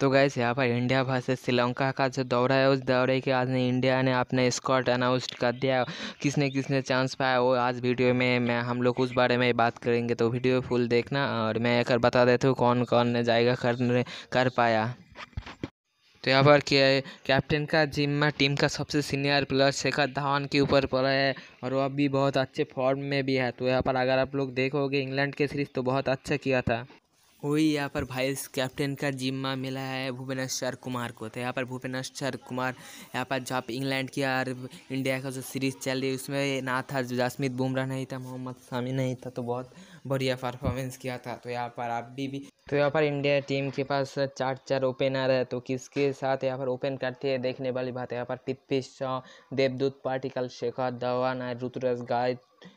तो गैस यहाँ पर इंडिया वर्सेस श्रीलंका का जो दौरा है, उस दौरे के आज ने इंडिया ने अपने स्कॉट अनाउंस कर दिया। किसने किसने चांस पाया, वो आज वीडियो में मैं, हम लोग उस बारे में बात करेंगे। तो वीडियो फुल देखना और मैं एक बता देता हूँ कौन कौन ने जाएगा, कर कर पाया। तो यहाँ पर क्या है कैप्टन का जिम्मा टीम का सबसे सीनियर प्लेयर शेखर धवन के ऊपर पड़ा है और वो अभी बहुत अच्छे फॉर्म में भी है। तो यहाँ पर अगर आप लोग देखोगे इंग्लैंड के सीरीज़ तो बहुत अच्छा किया था। वही यहाँ पर वाइस कैप्टन का जिम्मा मिला है भुवनेश्वर कुमार को। तो यहाँ पर भुवनेश्वर कुमार यहाँ पर जहाँ इंग्लैंड की और इंडिया का जो सीरीज़ चल रही है उसमें ना था जसमीत बुमराह नहीं था मोहम्मद शामी नहीं था तो बहुत बढ़िया परफॉर्मेंस किया था। तो यहाँ पर आप भी, भी तो यहाँ पर इंडिया टीम के पास चार चार ओपनर है तो किसके साथ यहाँ पर ओपन करते हैं देखने वाली बात है। यहाँ पर पृथ्वी शॉ देवदूत पाटिकल शेखर धवन ऋतुराज गाय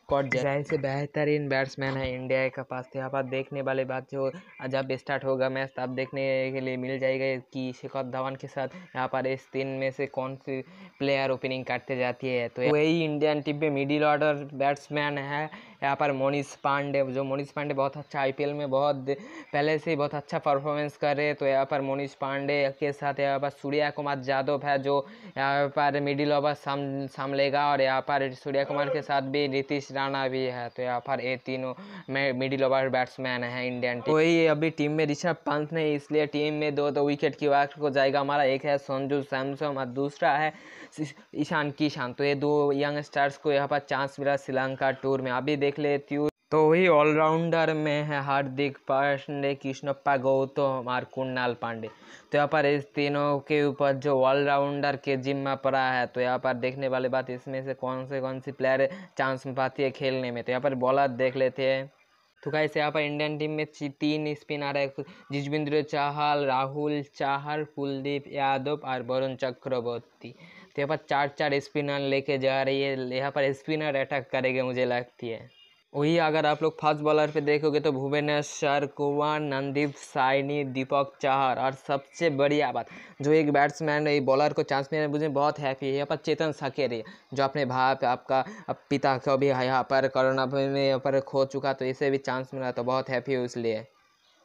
कॉट ज़ाहिर से बेहतरीन बैट्समैन है इंडिया के पास यहाँ पर देखने वाली बात जो जब स्टार्ट होगा, मैच तब देखने के लिए मिल जाएगा कि शिखर धवन के साथ। यहाँ पर इस तीन में से कौन सी प्लेयर ओपनिंग करते जाती है? तो वही इंडियन टीम में मिडिल ऑर्डर बैट्समैन है। यहाँ पर मोनिश पांडे, जो मोनिश पांडे बहुत अच्छा आईपीएल में बहुत पहले से ही बहुत अच्छा परफॉर्मेंस कर रहे हैं। तो यहाँ पर मोनिश पांडे के साथ यहाँ पर सूर्या कुमार यादव है, जो यहाँ पर मिडिल ओवर संभलेगा और यहाँ पर सूर्या कुमार के साथ भी नीतीश राणा भी है तो यहाँ पर ये तीनों में मिडिल ओवर बैट्समैन है इंडियन टीम वही अभी टीम में ऋषभ पंत ने, इसलिए टीम में दो दो विकेट की वाक को जाएगा। हमारा एक है संजू सैमसम और दूसरा है ईशान किशान। तो ये दो यंग स्टार्स को यहाँ पर चांस मिला श्रीलंका टूर में। अभी देख लेती हूँ। तो वही ऑलराउंडर में है हार्दिक पांडे कृष्णप्पा गौतम और कुणाल पांडे। तो यहाँ पर इस तीनों के ऊपर जो ऑलराउंडर के जिम्मा पड़ा है तो यहाँ पर देखने वाली बात इसमें से कौन से, कौन सी प्लेयर चांस पाती है खेलने में। तो यहाँ पर बॉलर देख लेते हैं। तो कैसे यहाँ पर इंडियन टीम में तीन स्पिनर है। जिजविंद्र चाहल, राहुल चाहर, कुलदीप यादव और वरुण चक्रवर्ती। तो यहाँ पर चार चार स्पिनर लेके जा रही है। यहाँ पर स्पिनर अटैक करेंगे, मुझे लगती है। वही अगर आप लोग फास्ट बॉलर पे देखोगे तो भुवनेश्वर कुमार नंदीप, साइनी, दीपक चाहर और सबसे बढ़िया बात, जो एक बैट्समैन एक बॉलर को चांस मिला मुझे बहुत हैप्पी है। यहाँ पर चेतन सकेरी, जो अपने भाप, आपका पिता को भी यहाँ पर कोरोना में यहाँ पर खो चुका तो इसे भी चांस मिला तो बहुत हैप्पी है इसलिए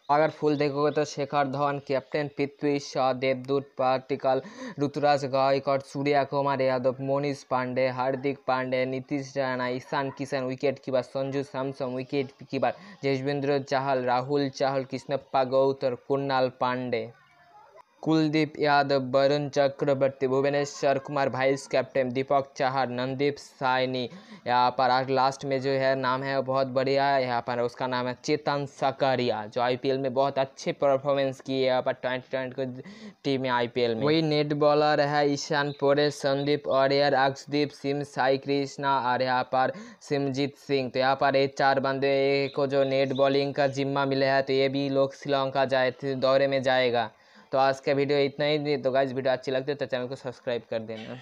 अगर फुल देखोगे तो Shikhar Dhawan captain Prithvi Shaw Devdutt Padikkal Ruturaj Gaikwad Surya Kumar Yadav Manish Pandey Hardik Pandya Nitish Rana Ishan Kishan wicket keeper Sanju Samson wicket keeper Yuzvendra Chahal Rahul Chahal Krishnappa Gowtham Krunal Pandya Kuldeep Yadav, Varun Chakravarthy, Bhuvneshwar Kumar vice captain Deepak Chahar, Navdeep Saini. यहाँ पर आज last में जो है नाम है बहुत बढ़िया है। यहाँ पर उसका नाम है चेतन सकरिया, जो आईपीएल में बहुत अच्छे परफॉर्मेंस किए यहाँ पर ट्वेंटी ट्वेंटी को टीम है आईपीएल में। वही नेट बॉलर है ईशान पोरे, संदीप और अक्षदीप सिंह, साई कृष्णा और यहाँ पर सिमजीत सिंह। तो यहाँ पर ये चार बंदे को जो नेट बॉलिंग का जिम्मा मिला है तो ये भी लोग श्रीलंका जाए, दौरे में जाएगा। तो आज का वीडियो इतना ही। तो गाइज़ वीडियो अच्छी लगती है तो चैनल को सब्सक्राइब कर देना।